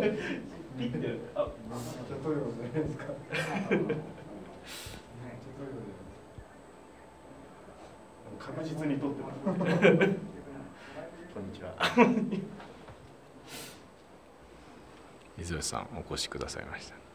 ピッてあじゃあトイレじゃないですか。確実に撮ってます。こんにちは。水吉さんお越しくださいました。